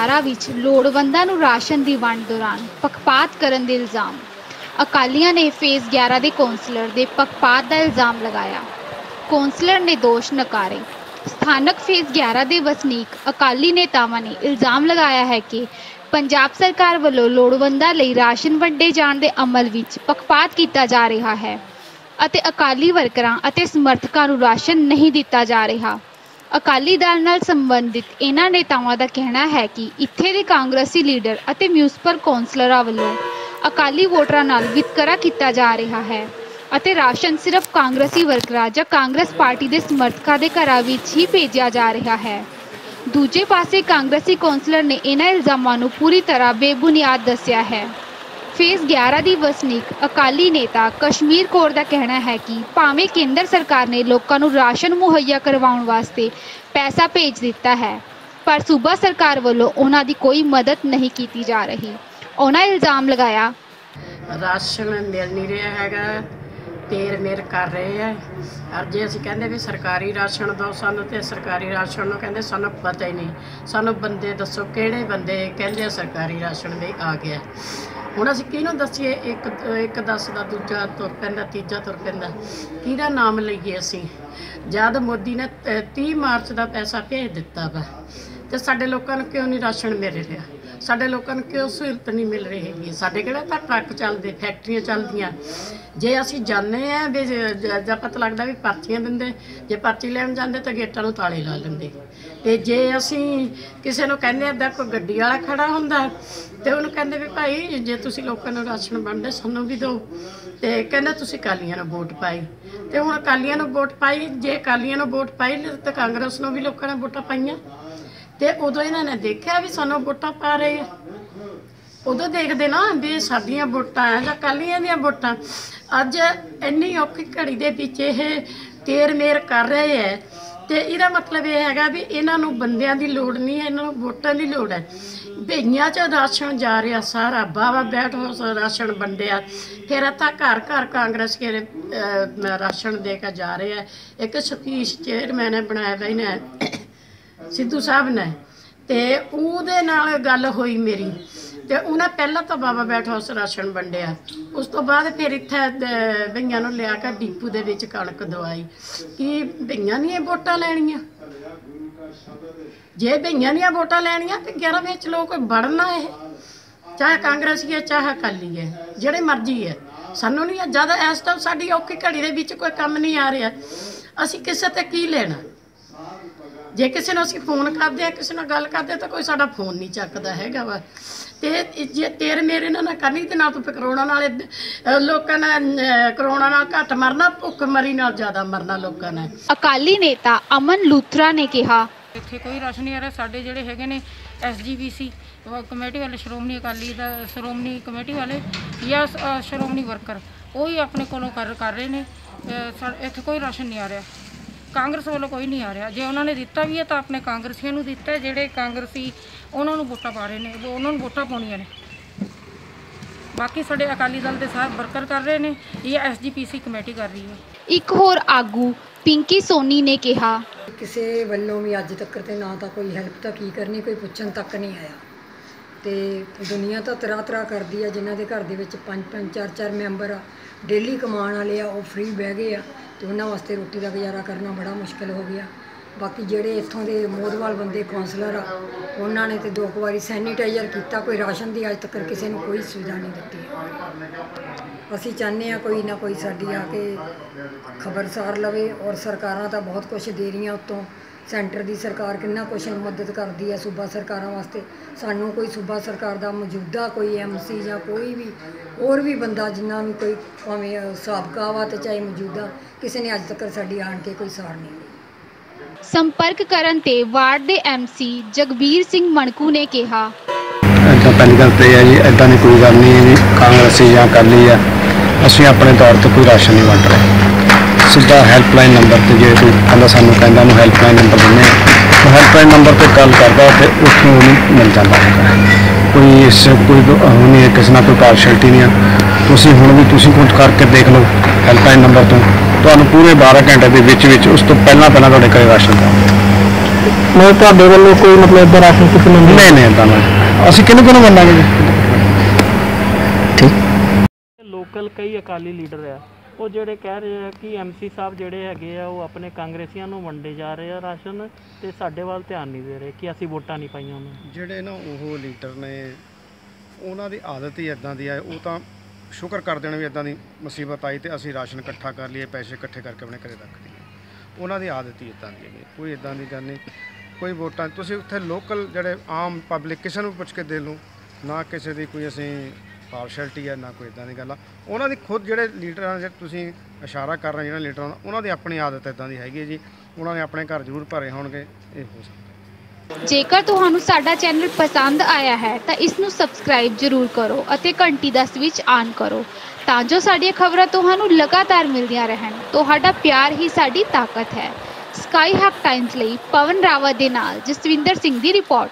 11 ਵਿੱਚ ਲੋੜਵੰਦਾਂ ਨੂੰ ਰਾਸ਼ਨ ਦੀ ਵੰਡ ਦੌਰਾਨ ਪੱਖਪਾਤ ਕਰਨ ਦੇ ਇਲਜ਼ਾਮ। ਅਕਾਲੀਆਂ ਨੇ ਫੇਜ਼ 11 ਦੇ ਕੌਂਸਲਰ ਦੇ ਪੱਖਪਾਤ ਦਾ ਇਲਜ਼ਾਮ ਲਗਾਇਆ। ਕੌਂਸਲਰ ਨੇ ਦੋਸ਼ ਨਕਾਰੇ। ਸਥਾਨਕ ਫੇਜ਼ 11 ਦੇ ਵਸਨੀਕ ਅਕਾਲੀ ਨੇਤਾਵਾਂ ਨੇ ਇਲਜ਼ਾਮ ਲਗਾਇਆ ਹੈ ਕਿ ਪੰਜਾਬ ਸਰਕਾਰ ਵੱਲੋਂ ਲੋੜਵੰਦਾਂ ਲਈ ਰਾਸ਼ਨ ਵੰਡੇ ਜਾਣ ਦੇ ਅਮਲ ਵਿੱਚ ਪੱਖਪਾਤ ਕੀਤਾ ਜਾ ਰਿਹਾ ਹੈ ਅਤੇ ਅਕਾਲੀ ਵਰਕਰਾਂ ਅਤੇ ਸਮਰਥਕਾਂ ਨੂੰ ਰਾਸ਼ਨ ਨਹੀਂ ਦਿੱਤਾ ਜਾ ਰਿਹਾ। ਅਕਾਲੀ ਦਲ ਨਾਲ ਸੰਬੰਧਿਤ ਇਹਨਾਂ ਨੇਤਾਵਾਂ ਦਾ ਕਹਿਣਾ ਹੈ ਕਿ ਇੱਥੇ ਦੇ ਕਾਂਗਰਸੀ ਲੀਡਰ ਅਤੇ ਮਿਊਨਿਸਪਲ ਕੌਂਸਲਰਾਂ ਵੱਲੋਂ ਅਕਾਲੀ ਵੋਟਰਾਂ ਨਾਲ ਵਿਤਕਰਾ ਕੀਤਾ ਜਾ ਰਿਹਾ ਹੈ ਅਤੇ ਰਾਸ਼ਨ ਸਿਰਫ ਕਾਂਗਰਸੀ ਵਰਕਰਾਂ ਜਾਂ ਕਾਂਗਰਸ ਪਾਰਟੀ ਦੇ ਸਮਰਥਕਾਂ ਦੇ ਘਰਾਂ ਵਿੱਚ ਹੀ ਭੇਜਿਆ ਜਾ ਰਿਹਾ ਹੈ। ਦੂਜੇ ਪਾਸੇ ਕਾਂਗਰਸੀ ਕੌਂਸਲਰ ਨੇ ਇਹਨਾਂ ਇਲਜ਼ਾਮਾਂ ਨੂੰ ਪੂਰੀ ਤਰ੍ਹਾਂ ਬੇਬੁਨਿਆਦ ਦੱਸਿਆ ਹੈ। ਫੇਸ 11 ਦੀ ਵਸਨੀਕ ਅਕਾਲੀ ਨੇਤਾ ਕਸ਼ਮੀਰ ਕੌਰ ਦਾ ਕਹਿਣਾ ਹੈ ਕਿ ਭਾਵੇਂ ਕੇਂਦਰ ਸਰਕਾਰ ਨੇ ਲੋਕਾਂ ਨੂੰ ਰਾਸ਼ਨ ਮੁਹੱਈਆ ਕਰਵਾਉਣ ਵਾਸਤੇ ਪੈਸਾ ਭੇਜ ਦਿੱਤਾ ਹੈ, ਪਰ ਸੂਬਾ ਸਰਕਾਰ ਵੱਲੋਂ ਉਹਨਾਂ ਦੀ ਕੋਈ ਮਦਦ ਨਹੀਂ ਕੀਤੀ ਜਾ ਰਹੀ। ਉਹਨਾਂ ਇਲਜ਼ਾਮ ਲਗਾਇਆ, ਰਾਸ਼ਨ ਮਿਲ ਨਹੀਂ ਰਿਹਾ ਹੈਗਾ ਤੇਰ ਮੇਰ ਕਰ ਰਹੇ ਆ। ਔਰ ਜੇ ਅਸੀਂ ਕਹਿੰਦੇ ਵੀ ਸਰਕਾਰੀ ਰਾਸ਼ਨ ਦਿਓ ਸਾਨੂੰ ਤੇ ਸਰਕਾਰੀ ਰਾਸ਼ਨ ਨੂੰ ਕਹਿੰਦੇ ਸਾਨੂੰ ਪਤਾ ਹੀ ਨਹੀਂ। ਸਾਨੂੰ ਬੰਦੇ ਦੱਸੋ ਕਿਹੜੇ ਬੰਦੇ ਕਹਿੰਦੇ ਸਰਕਾਰੀ ਰਾਸ਼ਨ ਵੀ ਆ ਗਿਆ। ਹੁਣ ਅਸੀਂ ਕਿਹਨੂੰ ਦੱਸੀਏ? ਇੱਕ ਇੱਕ ਦੱਸਦਾ ਦੂਜਾ ਤੁਰ ਪੈਂਦਾ, ਤੀਜਾ ਤੁਰ ਪੈਂਦਾ। ਕਿਹਦਾ ਨਾਮ ਲਈਏ ਅਸੀਂ? ਜਦ ਮੋਦੀ ਨੇ ਤ- 30 ਮਾਰਚ ਦਾ ਪੈਸਾ ਭੇਜ ਦਿੱਤਾ ਵਾ, ਤੇ ਸਾਡੇ ਲੋਕਾਂ ਨੂੰ ਕਿਉਂ ਨਹੀਂ ਰਾਸ਼ਨ ਮਿਲ ਰਿਹਾ? ਸਾਡੇ ਲੋਕਾਂ ਨੂੰ ਕਿਉਂ ਸਹੂਲਤ ਨਹੀਂ ਮਿਲ ਰਹੀ ਹੈਗੀ? ਸਾਡੇ ਕਿਹੜਾ ਤਾਂ ਟਰੱਕ ਚੱਲਦੇ, ਫੈਕਟਰੀਆਂ ਚੱਲਦੀਆਂ? ਜੇ ਅਸੀਂ ਜਾਂਦੇ ਆ ਵੀ, ਜ- ਜਾਂ ਪਤਾ ਲੱਗਦਾ ਵੀ ਪਰਚੀਆਂ ਦਿੰਦੇ, ਜੇ ਪਰਚੀ ਲੈਣ ਜਾਂਦੇ ਤਾਂ ਗੇਟਾਂ ਨੂੰ ਤਾਲੇ ਲਾ ਲੈਂਦੇ ਤੇ ਜੇ ਅਸੀਂ ਕਿਸੇ ਨੂੰ ਕਹਿੰਦੇ ਆ ਕੋਈ ਗੱਡੀ ਵਾਲਾ ਖੜਾ ਹੁੰਦਾ ਤੇ ਉਹਨੂੰ ਕਹਿੰਦੇ ਵੀ ਭਾਈ ਜੇ ਤੁਸੀਂ ਲੋਕਾਂ ਨੂੰ ਰਾਸ਼ਨ ਵੰਡਦੇ ਸਾਨੂੰ ਵੀ ਦਿਓ। ਤੇ ਕਹਿੰਦਾ ਤੁਸੀਂ ਕਾਲੀਆਂ ਨੂੰ ਵੋਟ ਪਾਈ। ਤੇ ਹੁਣ ਕਾਲੀਆਂ ਨੂੰ ਵੋਟ ਪਾਈ, ਜੇ ਕਾਲੀਆਂ ਨੂੰ ਵੋਟ ਪਾਈ ਤਾਂ ਕਾਂਗਰਸ ਨੂੰ ਵੀ ਲੋਕਾਂ ਨੇ ਵੋਟਾਂ ਪਾਈਆਂ। ਤੇ ਉਦੋਂ ਇਹਨਾਂ ਨੇ ਦੇਖਿਆ ਵੀ ਸਾਨੂੰ ਵੋਟਾਂ ਪਾ ਰਹੇ ਆ। ਉਦੋਂ ਦੇਖਦੇ ਨਾ ਵੀ ਸਾਡੀਆਂ ਵੋਟਾਂ ਆ ਜਾਂ ਕਾਲੀਆਂ ਦੀਆਂ ਵੋਟਾਂ। ਅੱਜ ਇੰਨੀ ਔਖੀ ਘੜੀ ਦੇ ਵਿੱਚ ਇਹ ਤੇਰ ਮੇਰ ਕਰ ਰਹੇ ਐ ਤੇ ਇਹਦਾ ਮਤਲਬ ਇਹ ਹੈਗਾ ਵੀ ਇਹਨਾਂ ਨੂੰ ਬੰਦਿਆਂ ਦੀ ਲੋੜ ਨਹੀਂ ਹੈ ਇਹਨਾਂ ਨੂੰ ਵੋਟਾਂ ਦੀ ਲੋੜ ਹੈ। ਭਈਆਂ ਚ ਰਾਸ਼ਨ ਜਾ ਰਿਹਾ ਸਾਰਾ ਬਾਵਾ ਬੈਠ ਹੋ ਰਾਸ਼ਨ ਵੰਡਿਆ। ਫਿਰ ਤਾਂ ਘਰ ਘਰ ਕਾਂਗਰਸ ਕੇ ਰਾਸ਼ਨ ਦੇ ਕੇ ਜਾ ਰਹੇ ਆ ਇੱਕ ਸਤੀਸ਼ ਚੇਅਰਮੈਨ ਨੇ ਬਣਾਇਆ ਬਈ ਨੇ ਸਿੱਧੂ ਸਾਹਿਬ ਨੇ। ਤੇ ਉਹਦੇ ਨਾਲ ਗੱਲ ਹੋਈ ਮੇਰੀ। ਤੇ ਉਹਨੇ ਪਹਿਲਾਂ ਤਾਂ ਬਾਬਾ ਬੈਠ ਹਾਊਸ ਰਾਸ਼ਨ ਵੰਡਿਆ। ਉਸ ਤੋਂ ਬਾਅਦ ਫਿਰ ਇੱਥੇ ਅਹ, ਬਈਆਂ ਨੂੰ ਲਿਆ ਕੇ ਡੀਪੂ ਦੇ ਵਿੱਚ ਕਣਕ ਦਵਾਈ। ਕਿ ਬਈਆਂ ਨਹੀਂ ਇਹ ਵੋਟਾਂ ਲੈਣੀਆਂ? ਜੇ ਬਈਆਂ ਦੀਆਂ ਵੋਟਾਂ ਲੈਣੀਆਂ ਤੇ 11 ਵਿੱਚ ਲੋਕ ਵੜਨਾ ਇਹ। ਚਾਹੇ ਕਾਂਗਰਸੀ ਹੈ ਚਾਹੇ ਅਕਾਲੀ ਹੈ ਜਿਹੜੇ ਮਰਜ਼ੀ ਹੈ। ਸਾਨੂੰ ਨਹੀਂ ਜ਼ਿਆਦਾ ਇਸ ਟਾਈਮ ਸਾਡੀ ਔਖੀ ਘੜੀ ਦੇ ਵਿੱਚ ਕੋਈ ਕੰਮ ਨਹੀਂ ਆ ਰਿਹਾ। ਅਸੀਂ ਕਿਸੇ ਤੇ ਕੀ ਲੈਣਾ? ਜੇ ਕਿਸੇ ਨੂੰ ਅਸੀਂ ਫੋਨ ਕਰਦੇ ਆ ਕਿਸੇ ਨਾਲ ਗੱਲ ਕਰਦੇ ਤਾਂ ਕੋਈ ਸਾਡਾ ਫੋਨ ਨਹੀਂ ਚੱਕਦਾ ਹੈਗਾ ਵਾ। ਤੇ ਜੇ ਤੇਰੇ ਮੇਰੇ ਨਾਲ ਨਾ ਕਰਨੀ ਤੇ ਨਾ ਤੂੰ ਕਰੋਨਾ ਨਾਲੇ ਲੋਕਾਂ ਨੇ ਕਰੋਨਾ ਨਾਲ ਘੱਟ ਮਰਨਾ ਭੁੱਖ ਮਰੀ ਨਾਲ ਜ਼ਿਆਦਾ ਮਰਨਾ ਲੋਕਾਂ ਨੇ ਅਕਾਲੀ ਨੇਤਾ ਅਮਨ ਲੂਥਰਾ ਨੇ ਕਿਹਾ ਇੱਥੇ ਕੋਈ ਰਸ਼ ਨਹੀਂ ਆ ਰਿਹਾ ਸਾਡੇ ਜਿਹੜੇ ਹੈਗੇ ਨੇ ਐਸਜੀਬੀਸੀ ਕਮੇਟੀ ਵਾਲੇ ਸ਼੍ਰੋਮਣੀ ਅਕਾਲੀ ਦਾ ਸ਼੍ਰੋਮਣੀ ਕਮੇਟੀ ਵਾਲੇ ਜਾਂ ਸ਼੍ਰੋਮਣੀ ਵਰਕਰ ਉਹ ਹੀ ਆਪਣੇ ਕੋਲੋਂ ਕਰ ਕਰ ਰਹੇ ਨੇ। ਇੱਥੇ ਕੋਈ ਰਾਸ਼ਨ ਨਹੀਂ ਆ ਰਿਹਾ। ਕਾਂਗਰਸ ਵੱਲੋਂ ਕੋਈ ਨਹੀਂ ਆ ਰਿਹਾ। ਜੇ ਉਹਨਾਂ ਨੇ ਦਿੱਤਾ ਵੀ ਹੈ ਤਾਂ ਆਪਣੇ ਕਾਂਗਰਸੀਆਂ ਨੂੰ ਦਿੱਤਾ ਹੈ, ਜਿਹੜੇ ਕਾਂਗਰਸੀ ਉਹਨਾਂ ਨੂੰ ਵੋਟਾਂ ਪਾ ਰਹੇ ਨੇ ਉਹ ਉਹਨਾਂ ਨੂੰ ਵੋਟਾਂ ਪਾਉਣੀਆਂ ਨੇ। ਬਾਕੀ ਸਾਡੇ ਅਕਾਲੀ ਦਲ ਦੇ ਸਾਰੇ ਵਰਕਰ ਕਰ ਰਹੇ ਨੇ ਜਾਂ ਐਸਜੀਪੀਸੀ ਕਮੇਟੀ ਕਰ ਰਹੀ ਹੈ। ਇੱਕ ਹੋਰ ਆਗੂ ਪਿੰਕੀ ਸੋਨੀ ਨੇ ਕਿਹਾ। ਕਿਸੇ ਵੱਲੋਂ ਵੀ ਅੱਜ ਤੱਕ ਤੇ ਨਾ ਤਾਂ ਕੋਈ ਹੈਲਪ ਤਾਂ ਕੀ ਕਰਨੀ ਕੋਈ ਪੁੱਛਣ ਤੱਕ ਨਹੀਂ ਆਇਆ। ਤੇ ਦੁਨੀਆ ਤਾਂ ਤਰ੍ਹਾਂ ਤਰ੍ਹਾਂ ਕਰਦੀ ਆ ਜਿਨ੍ਹਾਂ ਦੇ ਘਰ ਦੇ ਵਿੱਚ ਪੰਜ ਪੰਜ ਚਾਰ ਚਾਰ ਮੈਂਬਰ ਆ ਡੇਲੀ ਕਮਾਉਣ ਵਾਲੇ ਆ ਉਹ ਫ੍ਰੀ ਬਹਿ ਗਏ ਆ। ਅਤੇ ਉਹਨਾਂ ਵਾਸਤੇ ਰੋਟੀ ਦਾ ਗੁਜ਼ਾਰਾ ਕਰਨਾ ਬੜਾ ਮੁਸ਼ਕਿਲ ਹੋ ਗਿਆ। ਬਾਕੀ ਜਿਹੜੇ ਇੱਥੋਂ ਦੇ ਮੋਦਵਾਲ ਬੰਦੇ ਕੌਂਸਲਰ ਆ, ਉਹਨਾਂ ਨੇ ਤੇ ਦੋ ਕੁ ਵਾਰੀ ਸੈਨੀਟਾਈਜ਼ਰ ਕੀਤਾ, ਕੋਈ ਰਾਸ਼ਨ ਦੀ ਅੱਜ ਤੱਕ ਕਿਸੇ ਨੂੰ ਕੋਈ ਸੁਵਿਧਾ ਨਹੀਂ ਦਿੱਤੀ। ਅਸੀਂ ਚਾਹੁੰਦੇ ਆ ਕੋਈ ਨਾ ਕੋਈ ਸਾਡੀ ਆ ਕੇ ਖਬਰਸਾਰ ਲਵੇ ਔਰ ਸਰਕਾਰਾਂ ਤਾਂ ਬਹੁਤ ਕੁਝ ਦੇ ਰਹੀਆਂ ਉੱਤੋਂ। ਸੈਂਟਰ ਦੀ ਸਰਕਾਰ ਕਿੰਨਾ ਕੁਝ ਮਦਦ ਕਰਦੀ ਹੈ ਸੂਬਾ ਸਰਕਾਰਾਂ ਵਾਸਤੇ। ਸਾਨੂੰ ਕੋਈ ਸੂਬਾ ਸਰਕਾਰ ਦਾ ਮੌਜੂਦਾ ਕੋਈ ਐਮਸੀ ਜਾਂ ਕੋਈ ਵੀ ਹੋਰ ਵੀ ਬੰਦਾ ਜਿੰਨਾ ਵੀ ਕੋਈ ਭਾਵੇਂ ਸਾਬਕਾ ਵਾ ਤੇ ਚਾਹੇ ਮੌਜੂਦਾ ਕਿਸੇ ਨੇ ਅੱਜ ਤੱਕ ਸਾਡੀ ਆਣ ਕੇ ਕੋਈ ਸਾਰ ਨਹੀਂ ਸੰਪਰਕ ਕਰਨ ਤੇ ਵਾਰਡ ਦੇ ਐਮਸੀ ਜਗਬੀਰ ਸਿੰਘ ਮਣਕੂ ਨੇ ਕਿਹਾ ਇੱਦਾਂ ਪਹਿਲੀ ਗੱਲ ਤੇ ਹੈ ਜੀ ਇੱਦਾਂ ਦੀ ਕੋਈ ਗੱਲ ਨਹੀਂ ਹੈ ਜੀ ਕਾਂਗਰਸੀ ਜਾਂ ਅਕਾਲੀ ਆ। ਅਸੀਂ ਆਪਣੇ ਤੌਰ ਤੇ ਕੋਈ ਰਾਸ਼ਨ ਨਹੀਂ ਵੰਡ ਰਹੇ। ਸਿੱਧਾ ਹੈਲਪਲਾਈਨ ਨੰਬਰ ਤੇ ਜੇ ਕੋਈ ਕਹਿੰਦਾ ਸਾਨੂੰ ਕਹਿੰਦਾ ਉਹਨੂੰ ਹੈਲਪਲਾਈਨ ਨੰਬਰ ਹਾਂ। ਉਹ ਹੈਲਪਲਾਈਨ ਨੰਬਰ ਤੇ ਕਾਲ ਕਰਦਾ ਤੇ ਉੱਥੋਂ ਉਹਨੂੰ ਮਿਲ ਜਾਂਦਾ ਹੈਗਾ। ਕੋਈ ਇਸ ਕੋਈ ਨਹੀਂ ਹੈ, ਕਿਸੇ ਨਾਲ ਕੋਈ ਪਾਰਸ਼ੈਲਿਟੀ ਨਹੀਂ ਆ। ਤੁਸੀਂ ਹੁਣ ਵੀ ਤੁਸੀਂ ਕੁਝ ਕਰਕੇ ਦੇਖ ਲਓ ਹੈਲਪਲਾਈਨ ਨੰਬਰ ਤੋਂ। ਤੁਹਾਨੂੰ ਪੂਰੇ 12 ਘੰਟੇ ਦੇ ਵਿੱਚ ਵਿੱਚ ਉਸ ਤੋਂ ਪਹਿਲਾਂ ਪਹਿਲਾਂ ਤੁਹਾਡੇ ਘਰੇ ਰਾਸ਼ਨ ਦਾ ਮਤਲਬ ਤੁਹਾਡੇ ਵੱਲੋਂ ਕੋਈ ਮਤਲਬ ਇਦਾਂ ਰਾਸ਼ਨ ਕਿਸੇ ਨੂੰ ਨਹੀਂ ਨਹੀਂ ਇਦਾਂ ਨਾ ਅਸੀਂ ਕਿਹਨੂੰ ਕਿਹਨੂੰ ਮੰਨਾਂਗੇ ਜੀ? ਲੋਕਲ ਕਈ ਅਕਾਲੀ ਲੀਡਰ ਆ, ਉਹ ਜਿਹੜੇ ਕਹਿ ਰਹੇ ਆ ਕਿ ਐਮਸੀ ਸਾਹਿਬ ਜਿਹੜੇ ਹੈਗੇ ਆ, ਉਹ ਆਪਣੇ ਕਾਂਗਰਸੀਆਂ ਨੂੰ ਵੰਡੇ ਜਾ ਰਹੇ ਆ ਰਾਸ਼ਨ ਤੇ ਸਾਡੇ ਵੱਲ ਧਿਆਨ ਨਹੀਂ ਦੇ ਰਹੇ ਕਿ ਅਸੀਂ ਵੋਟਾਂ ਨਹੀਂ ਪਾਈਆਂ ਉਹਨਾਂ ਨੂੰ। ਜਿਹੜੇ ਨਾ ਉਹ ਲੀਡਰ ਨੇ, ਉਹਨਾਂ ਦੀ ਆਦਤ ਹੀ ਇਦਾਂ ਦੀ ਆ, ਉਹ ਤਾਂ ਸ਼ੁਕਰ ਕਰਦੇ ਨੇ ਵੀ ਇਦਾਂ ਦੀ ਮੁਸੀਬਤ ਆਈ ਤੇ ਅਸੀਂ ਰਾਸ਼ਨ ਇਕੱਠਾ ਕਰ ਲਈਏ, ਪੈਸੇ ਇਕੱਠੇ ਕਰਕੇ ਆਪਣੇ ਘਰੇ ਰੱਖ ਲਈਏ ਉਹਨਾਂ ਦੀ ਆਦਤ ਹੀ ਇਦਾਂ ਦੀ ਹੈ ਕੋਈ ਇਦਾਂ ਦੀ ਗੱਲ ਨਹੀਂ, ਕੋਈ ਵੋਟਾਂ, ਤੁਸੀਂ ਉੱਥੇ ਲੋਕਲ ਜਿਹੜੇ ਆਮ ਪਬਲਿਕ ਕਿਸੇ ਨੂੰ ਵੀ ਪੁੱਛ ਕੇ ਦੇ ਲਓ, ਨਾ ਕਿਸੇ ਦੀ ਕੋਈ ਅਸੀਂ ਪਾਰਸ਼ੈਲਿਟੀ ਹੈ, ਨਾ ਕੋਈ ਇਦਾਂ ਦੀ ਗੱਲ ਆ। ਉਹਨਾਂ ਦੀ ਖੁਦ ਜਿਹੜੇ ਲੀਡਰਾਂ ਦੇ ਤੁਸੀਂ ਇਸ਼ਾਰਾ ਕਰ ਰਹੇ ਜਿਹੜੇ ਲੀਡਰਾਂ ਦਾ ਉਹਨਾਂ ਦੀ ਆਪਣੀ ਆਦਤ ਇਦਾਂ ਦੀ ਹੈਗੀ ਹੈ ਜੀ। ਉਹਨਾਂ ਨੇ ਆਪਣੇ ਘਰ ਜ਼ਰੂਰ ਭਰੇ ਹੋਣਗੇ, ਇਹ ਹੋ ਸਕਦਾ। ਜੇਕਰ ਤੁਹਾਨੂੰ ਸਾਡਾ ਚੈਨਲ ਪਸੰਦ ਆਇਆ ਹੈ, ਤਾਂ ਇਸ ਨੂੰ ਸਬਸਕ੍ਰਾਈਬ ਜ਼ਰੂਰ ਕਰੋ ਅਤੇ ਘੰਟੀ ਦਾ ਸਵਿਚ ਆਨ ਕਰੋ, ਤਾਂ ਜੋ ਸਾਡੀਆਂ ਖਬਰਾਂ ਤੁਹਾਨੂੰ ਲਗਾਤਾਰ ਮਿਲਦੀਆਂ ਰਹਿਣ। ਤੁਹਾਡਾ ਪਿਆਰ ਹੀ ਸਾਡੀ ਤਾਕਤ ਹੈ। ਸਕਾਈ ਹੱਕ ਟਾਈਮਸ ਲਈ ਪਵਨ ਰਾਵਤ ਦੇ ਨਾਲ ਜਸਵਿੰਦਰ ਸਿੰਘ ਦੀ ਰਿਪੋਰਟ